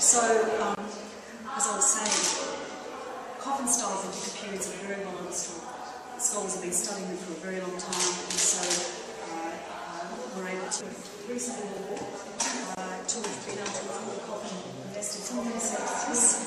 So, um, as I was saying, coffin styles in different periods are very well understood. Scholars have been studying them for a very long time, and so uh, uh, we're able to recently uh, to have been able to look at coffin invested in know,